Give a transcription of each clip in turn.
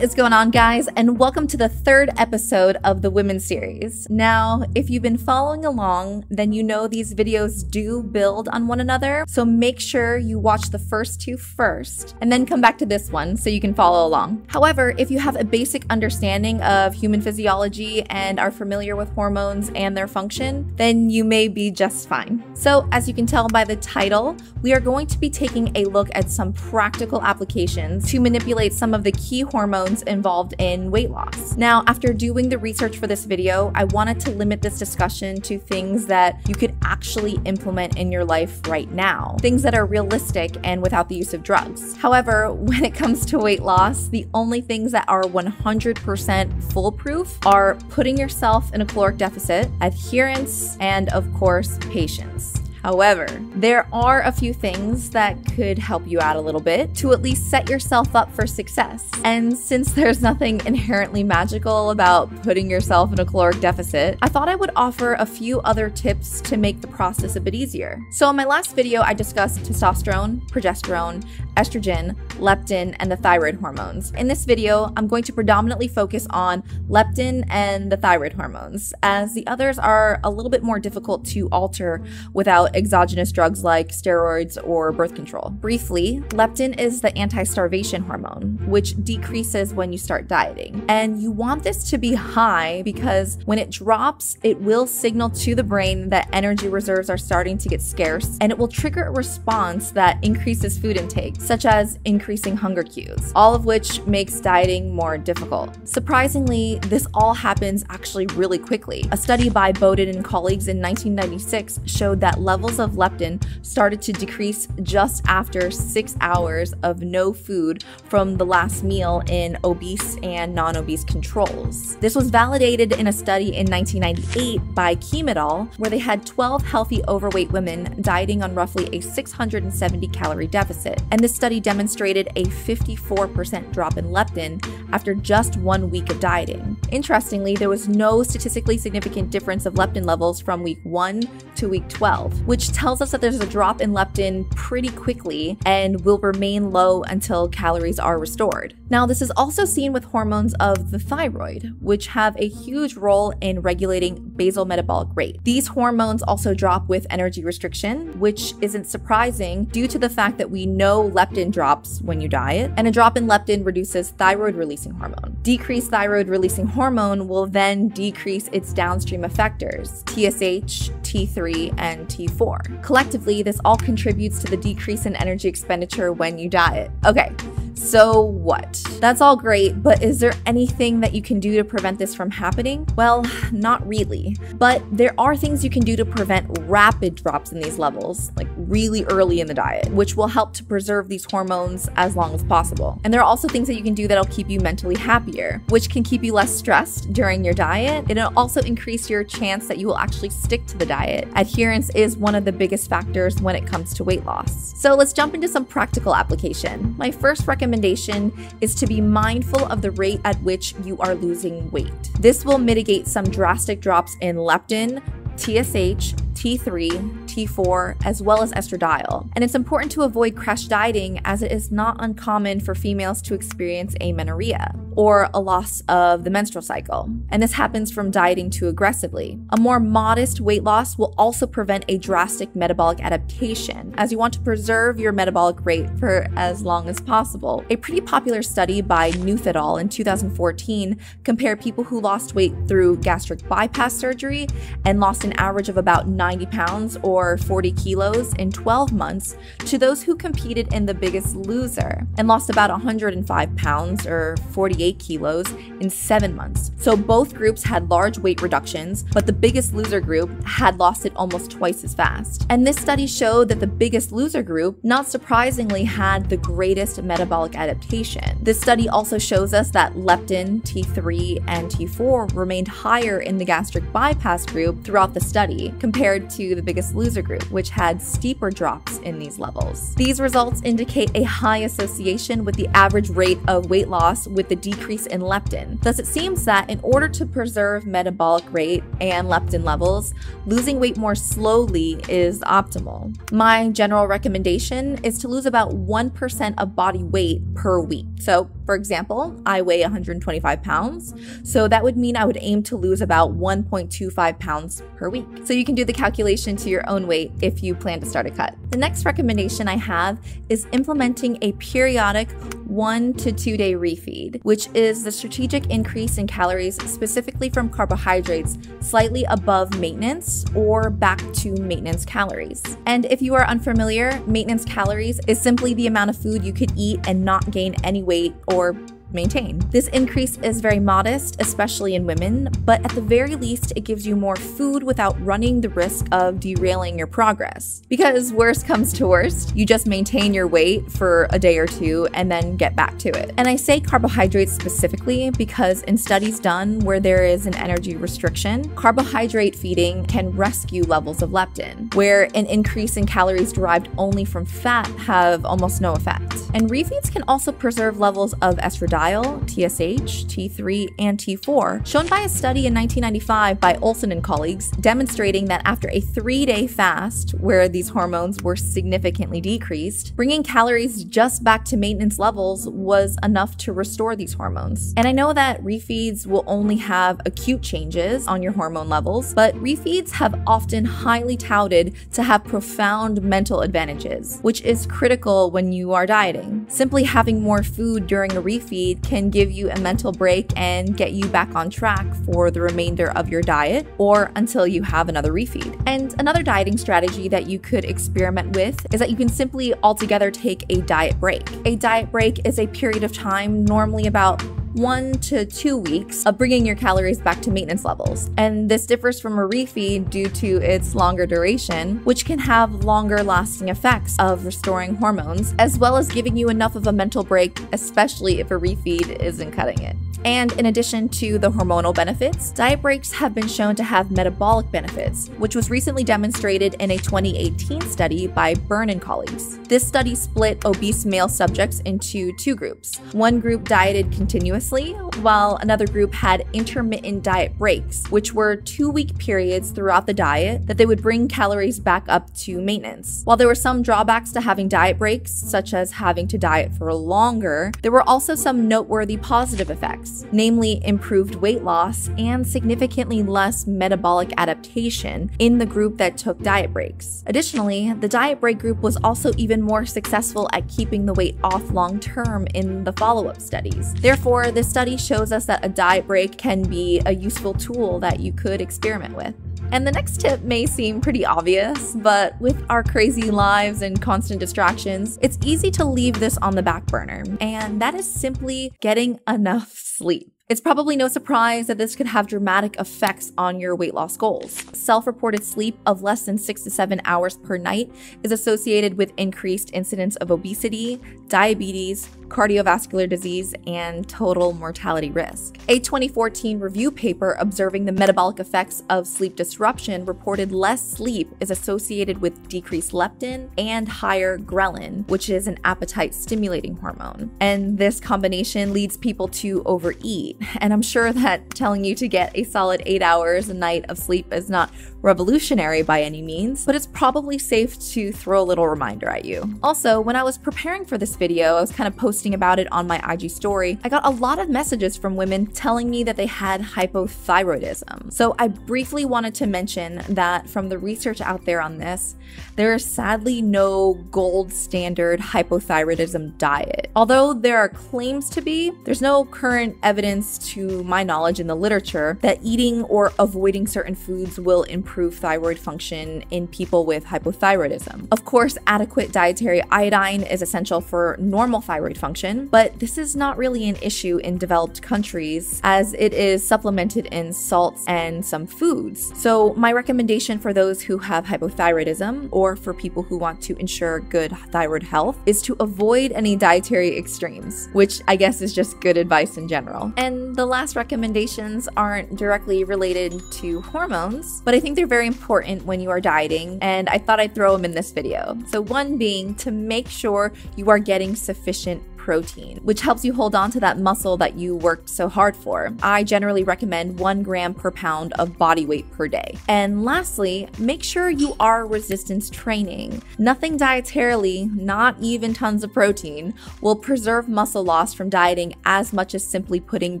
What is going on, guys? And welcome to the third episode of the Women series. Now, if you've been following along, then you know these videos do build on one another. So make sure you watch the first two first and then come back to this one so you can follow along. However, if you have a basic understanding of human physiology and are familiar with hormones and their function, then you may be just fine. So, as you can tell by the title, we are going to be taking a look at some practical applications to manipulate some of the key hormones involved in weight loss. Now, after doing the research for this video, I wanted to limit this discussion to things that you could actually implement in your life right now, things that are realistic and without the use of drugs. However, when it comes to weight loss, the only things that are 100% foolproof are putting yourself in a caloric deficit, adherence, and of course, patience. However, there are a few things that could help you out a little bit to at least set yourself up for success. And since there's nothing inherently magical about putting yourself in a caloric deficit, I thought I would offer a few other tips to make the process a bit easier. So, in my last video, I discussed testosterone, progesterone, estrogen, leptin, and the thyroid hormones. In this video, I'm going to predominantly focus on leptin and the thyroid hormones, as the others are a little bit more difficult to alter without exogenous drugs like steroids or birth control. Briefly, leptin is the anti starvation hormone, which decreases when you start dieting. And you want this to be high because when it drops, it will signal to the brain that energy reserves are starting to get scarce, and it will trigger a response that increases food intake, such as increasing hunger cues, all of which makes dieting more difficult. Surprisingly, this all happens actually really quickly. A study by Boden and colleagues in 1996 showed that levels levels of leptin started to decrease just after six hours of no food from the last meal in obese and non obese controls. This was validated in a study in 1998 by al., where they had 12 healthy overweight women dieting on roughly a 670 calorie deficit. And this study demonstrated a 54% drop in leptin after just one week of dieting. Interestingly, there was no statistically significant difference of leptin levels from week 1 to week 12, which tells us that there's a drop in leptin pretty quickly and will remain low until calories are restored. Now, this is also seen with hormones of the thyroid, which have a huge role in regulating basal metabolic rate. These hormones also drop with energy restriction, which isn't surprising due to the fact that we know leptin drops when you diet, and a drop in leptin reduces thyroid releasing hormone. Decreased thyroid releasing hormone will then decrease its downstream effectors, TSH, T3, and T4. Collectively, this all contributes to the decrease in energy expenditure when you diet. Okay, so what? That's all great, but is there anything that you can do to prevent this from happening? Well, not really. But there are things you can do to prevent rapid drops in these levels, like really early in the diet, which will help to preserve these hormones as long as possible. And there are also things that you can do that'll keep you mentally happier, which can keep you less stressed during your diet. It'll also increase your chance that you will actually stick to the diet. Adherence is one of the biggest factors when it comes to weight loss. So let's jump into some practical application. My first recommendation recommendation is to be mindful of the rate at which you are losing weight. This will mitigate some drastic drops in leptin, TSH, T3, T4, as well as estradiol. And it's important to avoid crash dieting as it is not uncommon for females to experience amenorrhea or a loss of the menstrual cycle. And this happens from dieting too aggressively. A more modest weight loss will also prevent a drastic metabolic adaptation as you want to preserve your metabolic rate for as long as possible. A pretty popular study by Knuth et al. in 2014 compared people who lost weight through gastric bypass surgery and lost an average of about 90 pounds or 40 kilos in 12 months to those who competed in The Biggest Loser and lost about 105 pounds or 48 kilos in seven months. So both groups had large weight reductions, but the Biggest Loser group had lost it almost twice as fast. And this study showed that the Biggest Loser group, not surprisingly, had the greatest metabolic adaptation. This study also shows us that leptin, T3, and T4 remained higher in the gastric bypass group throughout the study compared compared to the biggest loser group, which had steeper drops in these levels. These results indicate a high association with the average rate of weight loss with the decrease in leptin. Thus, it seems that in order to preserve metabolic rate and leptin levels, losing weight more slowly is optimal. My general recommendation is to lose about 1% of body weight per week. So, for example, I weigh 125 pounds, so that would mean I would aim to lose about 1.25 pounds per week. So you can do the calculation to your own weight if you plan to start a cut. The next recommendation I have is implementing a periodic one to two day refeed, which is the strategic increase in calories specifically from carbohydrates slightly above maintenance or back to maintenance calories. And if you are unfamiliar, maintenance calories is simply the amount of food you could eat and not gain any weight or maintain. This increase is very modest, especially in women, but at the very least, it gives you more food without running the risk of derailing your progress. Because worst comes to worst, you just maintain your weight for a day or two and then get back to it. And I say carbohydrates specifically because in studies done where there is an energy restriction, carbohydrate feeding can rescue levels of leptin, where an increase in calories derived only from fat have almost no effect. And refeeds can also preserve levels of estradiol TSH, T3, and T4, shown by a study in 1995 by Olson and colleagues, demonstrating that after a three day fast, where these hormones were significantly decreased, bringing calories just back to maintenance levels was enough to restore these hormones. And I know that refeeds will only have acute changes on your hormone levels, but refeeds have often highly touted to have profound mental advantages, which is critical when you are dieting. Simply having more food during a refeed can give you a mental break and get you back on track for the remainder of your diet or until you have another refeed. And another dieting strategy that you could experiment with is that you can simply altogether take a diet break. A diet break is a period of time, normally about one to two weeks of bringing your calories back to maintenance levels. And this differs from a refeed due to its longer duration, which can have longer lasting effects of restoring hormones, as well as giving you enough of a mental break, especially if a refeed isn't cutting it. And in addition to the hormonal benefits, diet breaks have been shown to have metabolic benefits, which was recently demonstrated in a 2018 study by Byrne and colleagues. This study split obese male subjects into two groups. One group dieted continuously, while another group had intermittent diet breaks, which were two week periods throughout the diet that they would bring calories back up to maintenance. While there were some drawbacks to having diet breaks, such as having to diet for longer, there were also some noteworthy positive effects namely improved weight loss and significantly less metabolic adaptation in the group that took diet breaks. Additionally, the diet break group was also even more successful at keeping the weight off long term in the follow up studies. Therefore, this study shows us that a diet break can be a useful tool that you could experiment with. And the next tip may seem pretty obvious, but with our crazy lives and constant distractions, it's easy to leave this on the back burner. And that is simply getting enough sleep. It's probably no surprise that this could have dramatic effects on your weight loss goals. Self reported sleep of less than six to seven hours per night is associated with increased incidence of obesity, diabetes, cardiovascular disease, and total mortality risk. A 2014 review paper observing the metabolic effects of sleep disruption reported less sleep is associated with decreased leptin and higher ghrelin, which is an appetite stimulating hormone. And this combination leads people to overeat and I'm sure that telling you to get a solid eight hours a night of sleep is not revolutionary by any means, but it's probably safe to throw a little reminder at you. Also, when I was preparing for this video, I was kind of posting about it on my IG story. I got a lot of messages from women telling me that they had hypothyroidism. So I briefly wanted to mention that from the research out there on this, there is sadly no gold standard hypothyroidism diet. Although there are claims to be, there's no current evidence to my knowledge in the literature that eating or avoiding certain foods will improve thyroid function in people with hypothyroidism. Of course, adequate dietary iodine is essential for normal thyroid function, but this is not really an issue in developed countries as it is supplemented in salts and some foods. So, my recommendation for those who have hypothyroidism or for people who want to ensure good thyroid health is to avoid any dietary extremes, which I guess is just good advice in general. And the last recommendations aren't directly related to hormones, but I think they're very important when you are dieting, and I thought I'd throw them in this video. So, one being to make sure you are getting sufficient protein, which helps you hold on to that muscle that you worked so hard for. I generally recommend one gram per pound of body weight per day. And lastly, make sure you are resistance training. Nothing dietarily, not even tons of protein, will preserve muscle loss from dieting as much as simply putting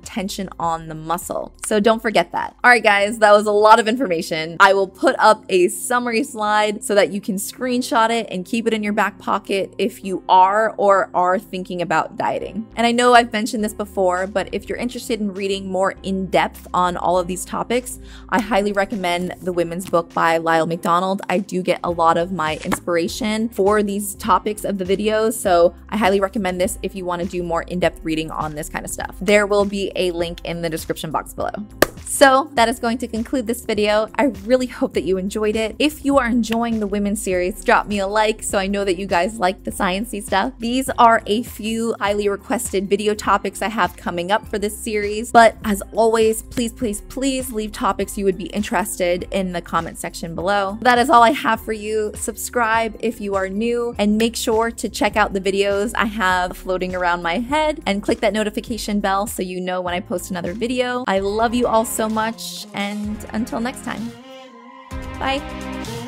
tension on the muscle. So don't forget that. All right, guys, that was a lot of information. I will put up a summary slide so that you can screenshot it and keep it in your back pocket if you are or are thinking about dieting. And I know I've mentioned this before, but if you're interested in reading more in depth on all of these topics, I highly recommend the women's book by Lyle McDonald. I do get a lot of my inspiration for these topics of the videos, so I highly recommend this if you want to do more in depth reading on this kind of stuff. There will be a link in the description box below. So that is going to conclude this video. I really hope that you enjoyed it. If you are enjoying the women's series, drop me a like so I know that you guys like the sciencey stuff. These are a few highly requested video topics I have coming up for this series. But as always, please, please, please leave topics you would be interested in the comment section below. That is all I have for you. Subscribe if you are new and make sure to check out the videos I have floating around my head and click that notification bell so you know when I post another video. I love you all so much, and until next time, bye.